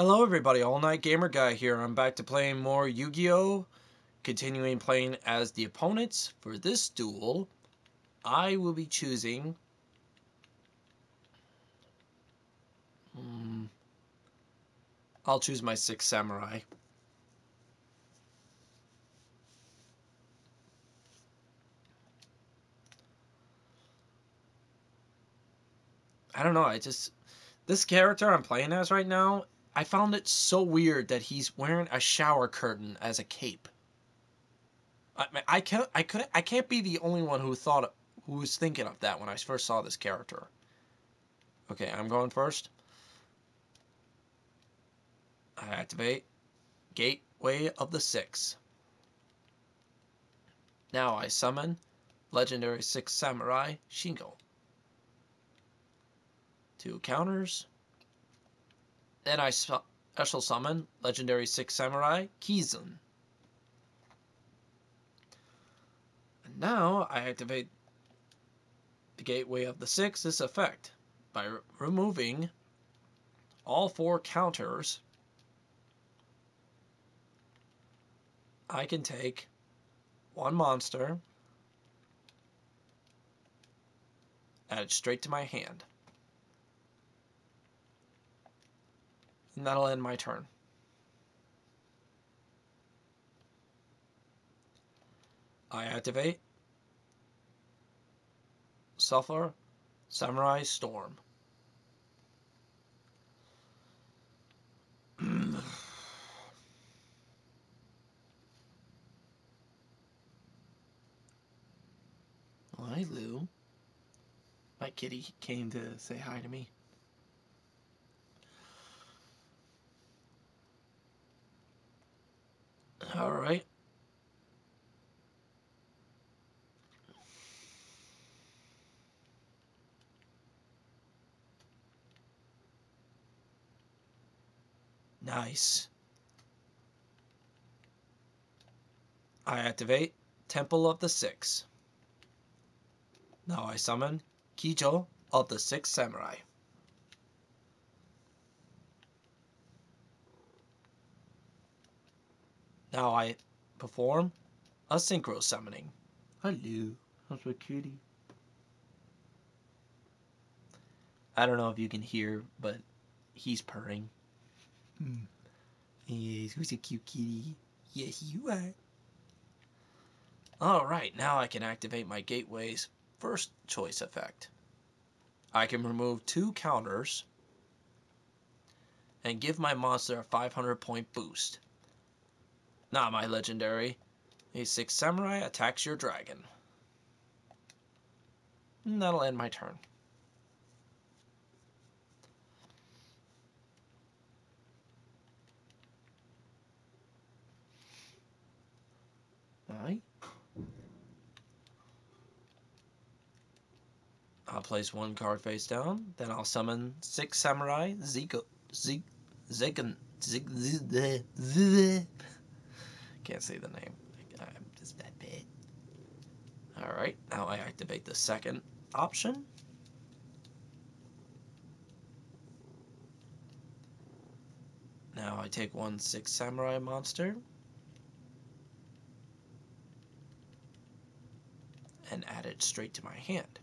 Hello everybody, All Night Gamer Guy here. I'm back to playing more Yu-Gi-Oh! Continuing playing as the opponents. For this duel, I will be choosing... Hmm, I'll choose my Six Samurai. I don't know, I just... This character I'm playing as right now I found it so weird that he's wearing a shower curtain as a cape. I, I can't I could I can't be the only one who thought who was thinking of that when I first saw this character. Okay, I'm going first. I activate Gateway of the Six. Now I summon Legendary Six Samurai Shingo. Two counters. Then I special summon Legendary Six Samurai Kizan. And now I activate the Gateway of the Six this effect by re removing all four counters. I can take one monster, add it straight to my hand. And that'll end my turn. I activate Suffer Samurai Storm. hi, Lou. My kitty came to say hi to me. All right. Nice. I activate Temple of the Six. Now I summon Kijo of the Six Samurai. Now I perform a synchro summoning. Hello, how's my kitty? I don't know if you can hear, but he's purring. Hmm. Yes, who's a cute kitty? Yes, you are. Alright, now I can activate my gateway's first choice effect. I can remove two counters and give my monster a 500 point boost. Not my legendary. A six samurai attacks your dragon. And that'll end my turn. Alright. I'll place one card face down, then I'll summon six samurai Ziko Zig Zigan Zig Zig can't say the name. I'm just that bad. Alright, now I activate the second option. Now I take one six samurai monster and add it straight to my hand.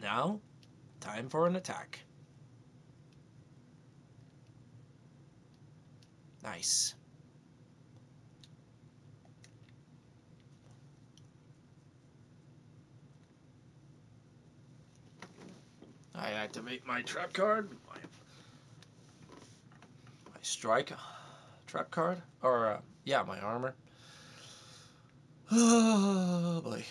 Now, time for an attack. Nice. I activate my trap card, my, my strike trap card, or uh, yeah, my armor. Oh boy.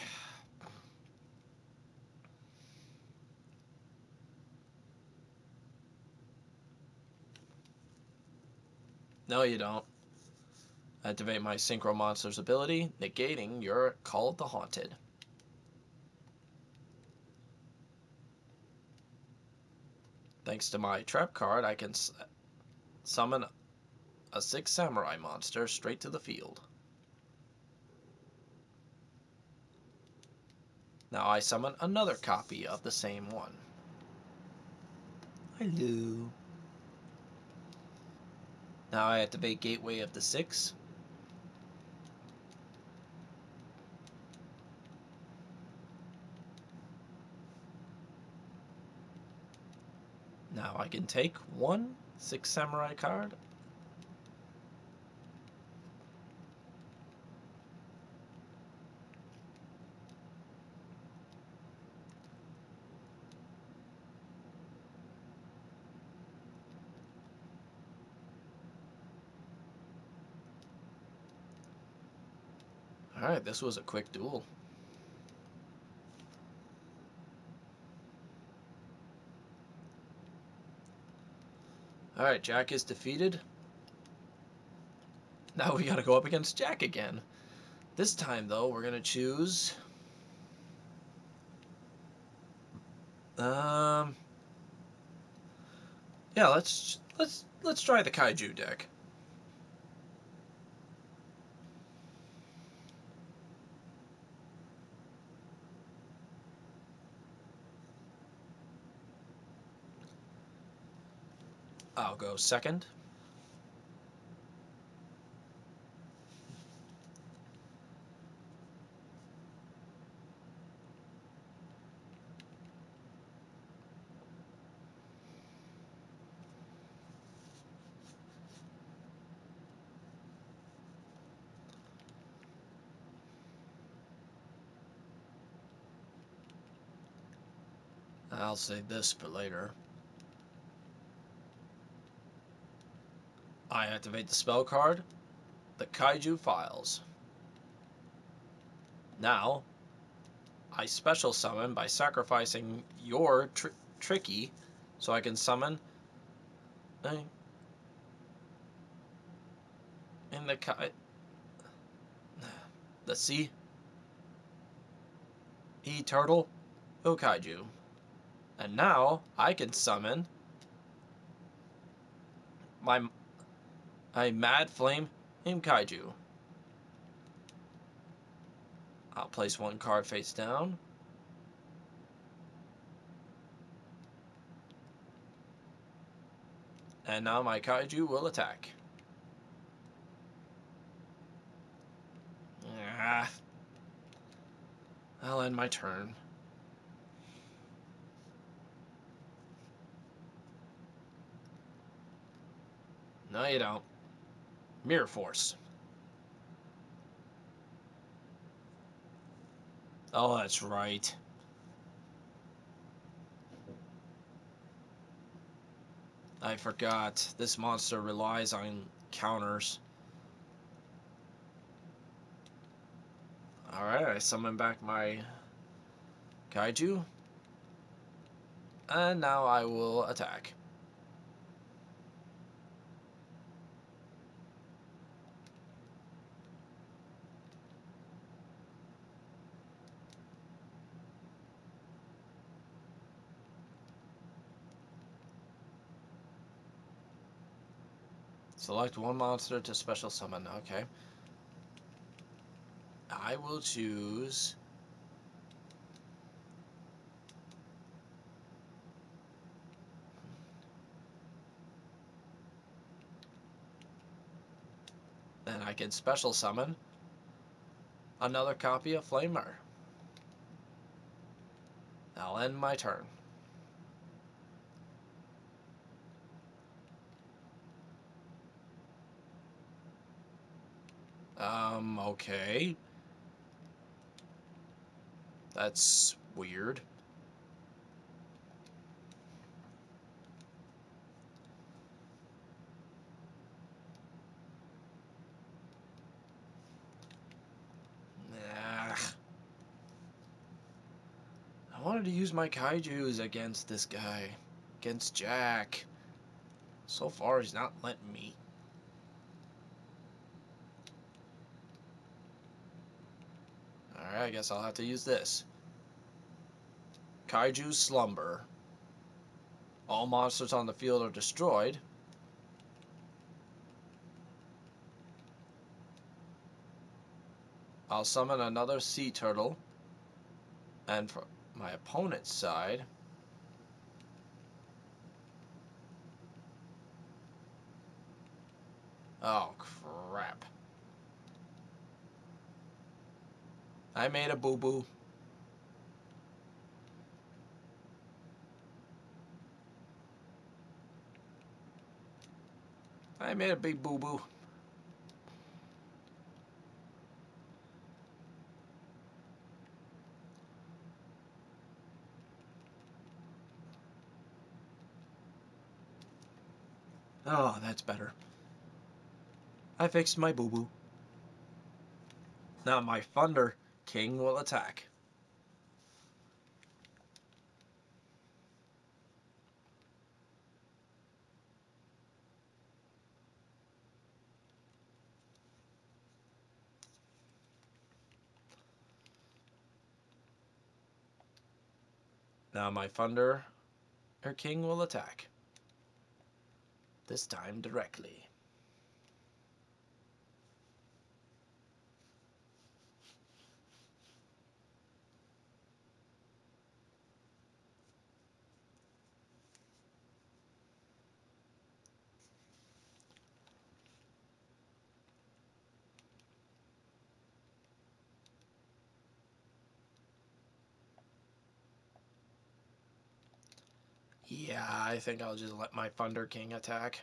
No, you don't. Activate my Synchro Monster's ability, negating your Call of the Haunted. Thanks to my trap card, I can summon a six samurai monster straight to the field. Now I summon another copy of the same one. Hello. Now I activate Gateway of the Six. Now I can take one Six Samurai card This was a quick duel. Alright, Jack is defeated. Now we gotta go up against Jack again. This time, though, we're gonna choose... Um... Yeah, let's let's let's try the Kaiju deck. I'll go second. I'll say this for later. Activate the spell card, the Kaiju Files. Now, I special summon by sacrificing your tr Tricky so I can summon a, in the Kai the sea E turtle Okaiju. And now I can summon my a Mad Flame Kaiju. I'll place one card face down. And now my Kaiju will attack. Ah. I'll end my turn. No, you don't. Mirror Force. Oh, that's right. I forgot. This monster relies on counters. Alright, I summon back my Kaiju. And now I will attack. Select one monster to special summon. Okay. I will choose... Then I can special summon another copy of Flamer. I'll end my turn. Um, okay. That's weird. I wanted to use my kaijus against this guy. Against Jack. So far, he's not letting me. I guess I'll have to use this. Kaiju Slumber. All monsters on the field are destroyed. I'll summon another sea turtle. And for my opponent's side, Oh, crap. I made a boo-boo. I made a big boo-boo. Oh, that's better. I fixed my boo-boo. Now my Thunder King will attack. Now my Thunder her King will attack. This time directly. Yeah, I think I'll just let my Thunder King attack.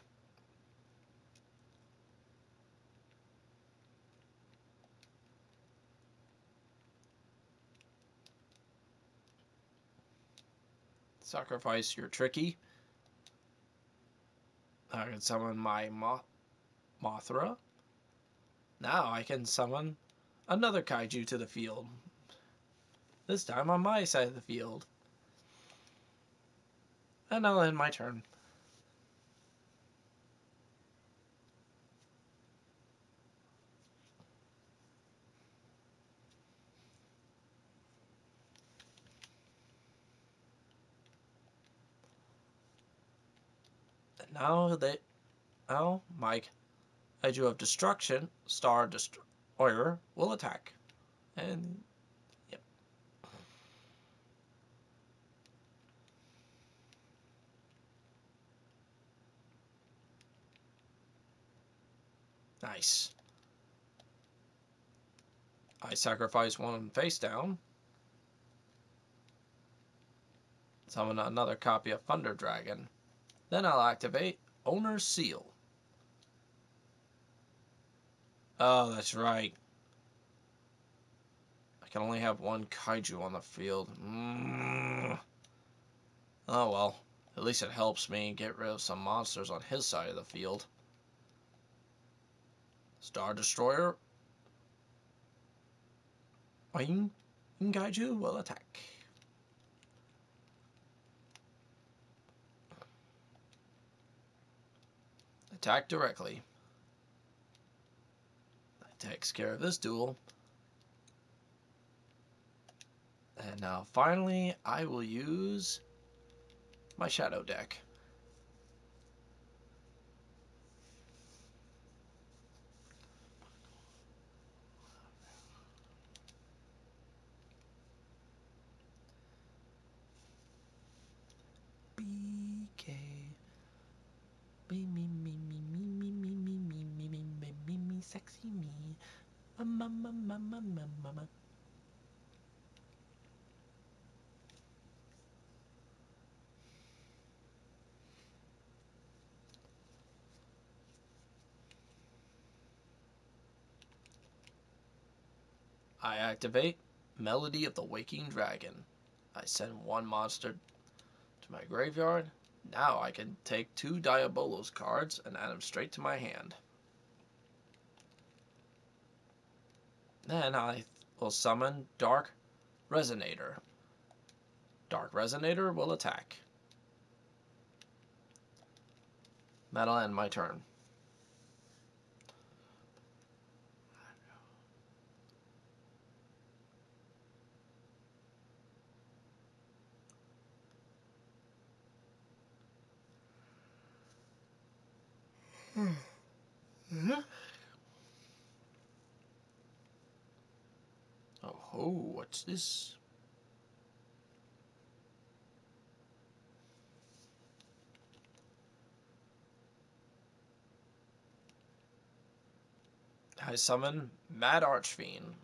Sacrifice your Tricky. I can summon my Mo Mothra. Now I can summon another kaiju to the field. This time on my side of the field. And I'll end my turn. And now that now Mike Kaiju of Destruction, Star Destroyer will attack. And Nice. I sacrifice one face down. Summon another copy of Thunder Dragon. Then I'll activate Owner's Seal. Oh, that's right. I can only have one kaiju on the field. Mm. Oh well. At least it helps me get rid of some monsters on his side of the field. Star Destroyer. Wing Kaiju will attack. Attack directly. That takes care of this duel. And now finally, I will use my shadow deck. Sexy me. Mama, mama, mama, mama. I activate Melody of the Waking Dragon. I send one monster to my graveyard. Now I can take two Diabolos cards and add them straight to my hand. Then I will summon Dark Resonator. Dark Resonator will attack. That'll end my turn. Hmm. Oh, what's this? I summon Mad Archfiend.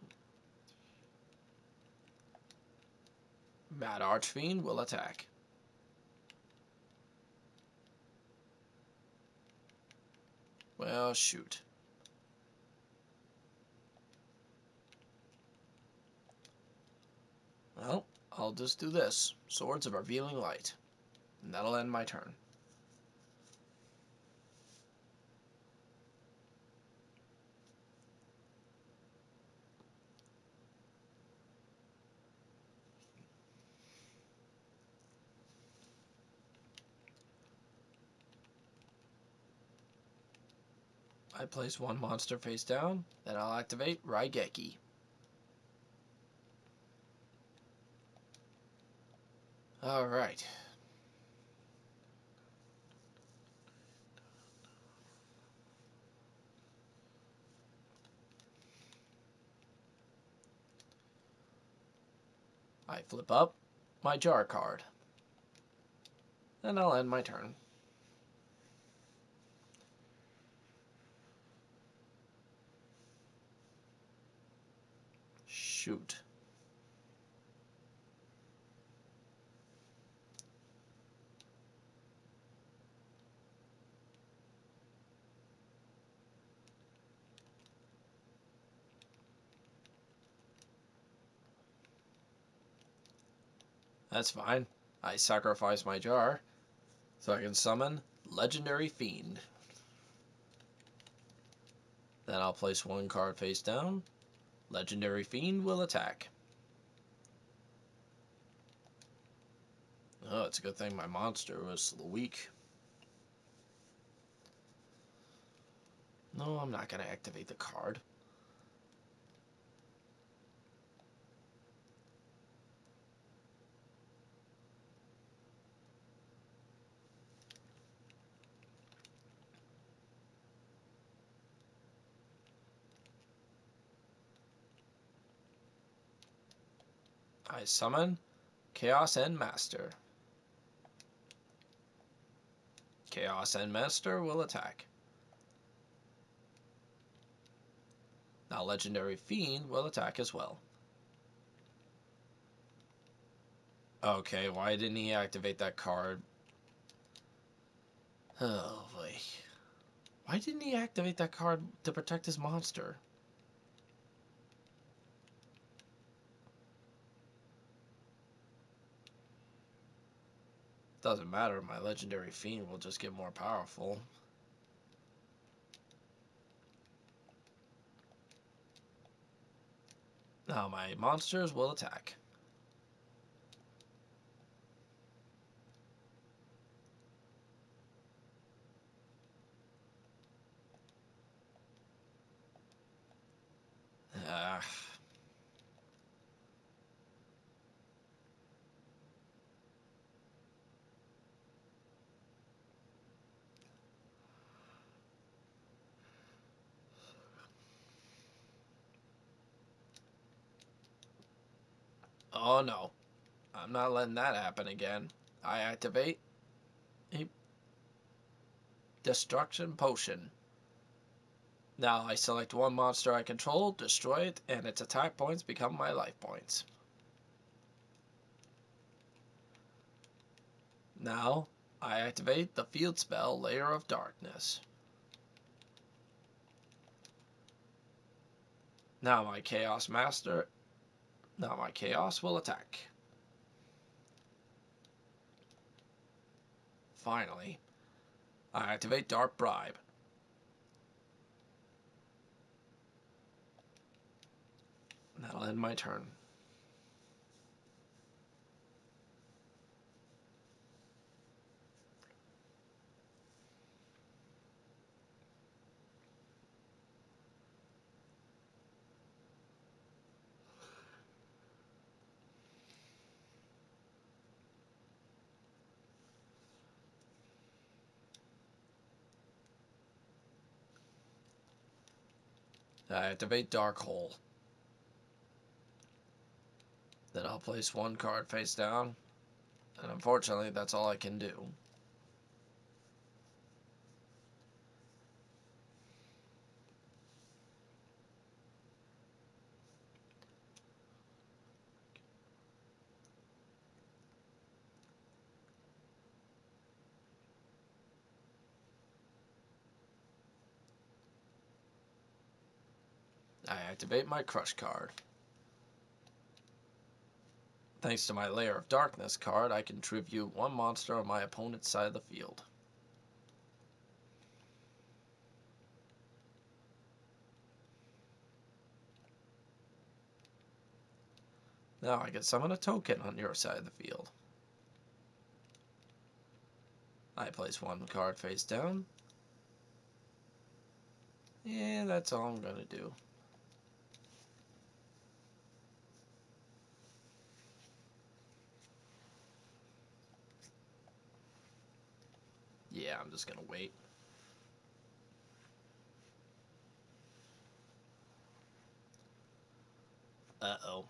Mad Archfiend will attack. Well, shoot. Well, I'll just do this. Swords of Revealing Light. And that'll end my turn. I place one monster face down, then I'll activate Raigeki. Alright. I flip up my jar card. And I'll end my turn. Shoot. That's fine. I sacrifice my jar so I can summon Legendary Fiend. Then I'll place one card face down. Legendary Fiend will attack. Oh, it's a good thing my monster was the weak. No, I'm not going to activate the card. I summon Chaos End Master. Chaos End Master will attack. Now Legendary Fiend will attack as well. Okay, why didn't he activate that card? Oh boy. Why didn't he activate that card to protect his monster? Doesn't matter, my legendary fiend will just get more powerful. Now my monsters will attack. Ah. Oh no. I'm not letting that happen again. I activate a Destruction Potion. Now I select one monster I control, destroy it, and its attack points become my life points. Now I activate the field spell Lair of Darkness. Now my Chaos Master now my Chaos will attack. Finally, I activate Dark Bribe. That'll end my turn. Activate Dark Hole. Then I'll place one card face down. And unfortunately, that's all I can do. I activate my Crush card. Thanks to my Lair of Darkness card, I can tribute one monster on my opponent's side of the field. Now I can summon a token on your side of the field. I place one card face down. Yeah, that's all I'm going to do. Yeah, I'm just to wait. Uh-oh.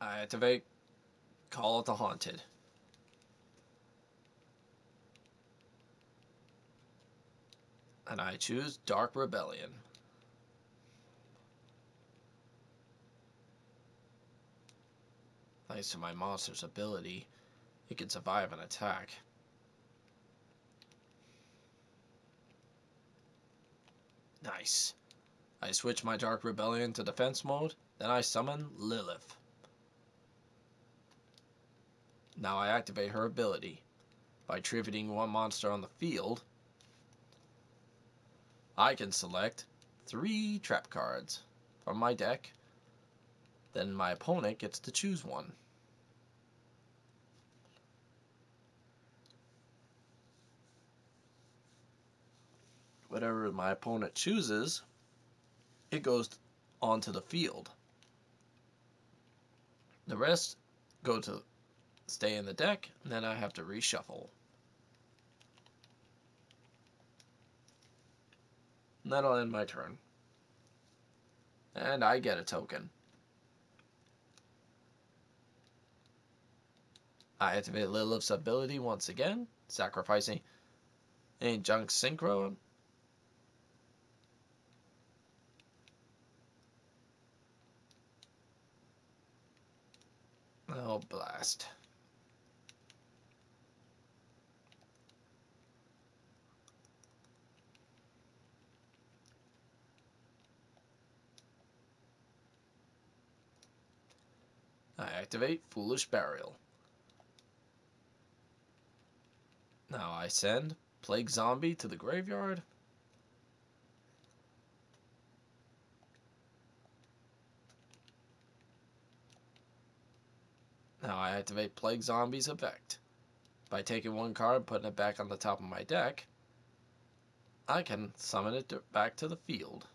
Activate Call of the Haunted. And I choose Dark Rebellion. Thanks to my monster's ability, it can survive an attack. Nice. I switch my Dark Rebellion to defense mode, then I summon Lilith. Now I activate her ability. By tributing one monster on the field, I can select three trap cards from my deck. Then my opponent gets to choose one. Whatever my opponent chooses, it goes onto the field. The rest go to stay in the deck, and then I have to reshuffle. And that'll end my turn. And I get a token. I activate Lilith's ability once again, sacrificing a junk synchro. Oh, blast. Activate Foolish Burial. Now I send Plague Zombie to the graveyard. Now I activate Plague Zombie's effect. By taking one card and putting it back on the top of my deck, I can summon it back to the field.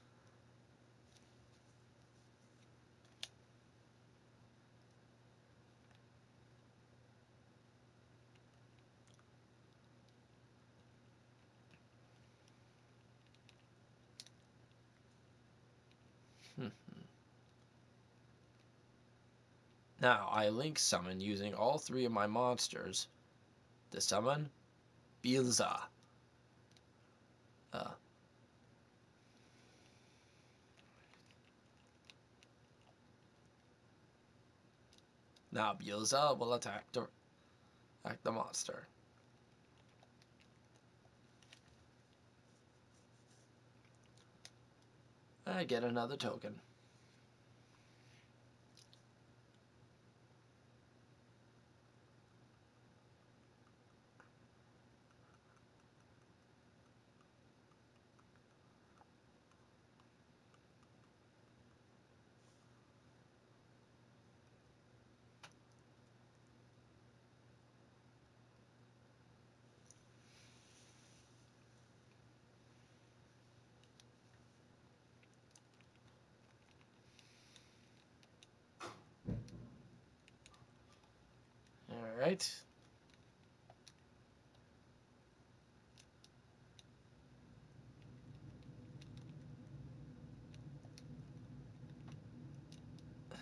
Now, I link summon using all three of my monsters to summon Bielza. Uh, now, Bielza will attack the, attack the monster. I get another token. Right.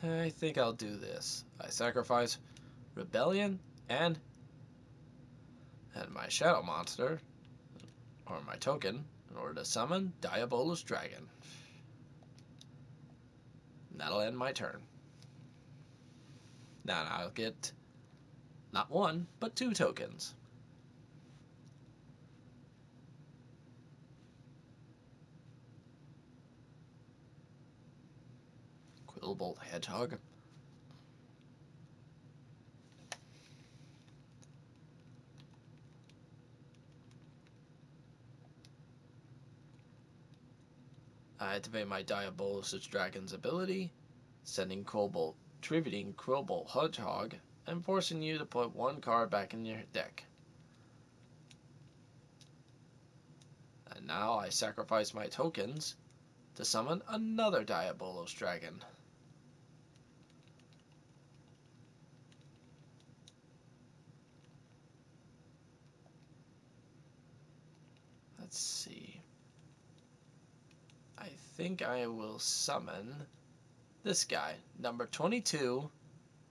I think I'll do this. I sacrifice Rebellion and and my Shadow Monster. or my token, in order to summon Diabolos Dragon. And that'll end my turn. Now I'll get not one, but two tokens. Quillbolt Hedgehog. I activate my Diabolos Dragon's ability, sending Quillbolt, tributing Quillbolt Hedgehog, and forcing you to put one card back in your deck. And now I sacrifice my tokens to summon another Diabolos Dragon. Let's see. I think I will summon this guy, number 22,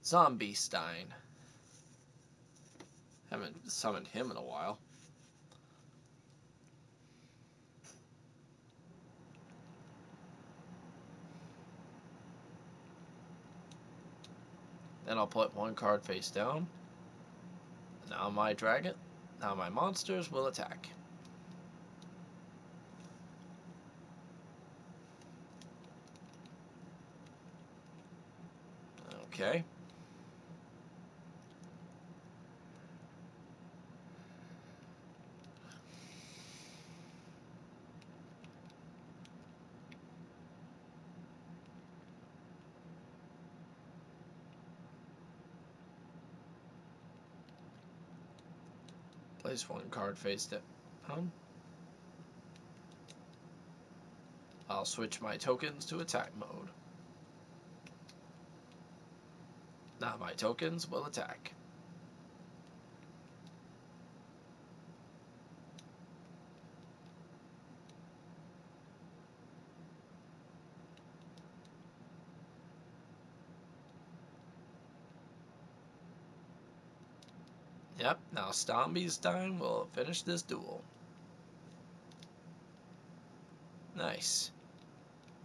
Zombiestein. Haven't summoned him in a while. Then I'll put one card face down. Now my dragon, now my monsters will attack. Okay. Place one card face down. I'll switch my tokens to attack mode. Now my tokens will attack. Yep, now Stompy's time will finish this duel. Nice.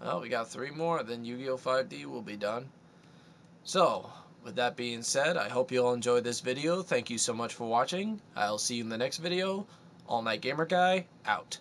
Well, we got three more, then Yu-Gi-Oh! 5D will be done. So, with that being said, I hope you all enjoyed this video. Thank you so much for watching. I'll see you in the next video. All Night Gamer Guy, out.